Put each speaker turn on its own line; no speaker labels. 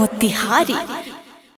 Motihari.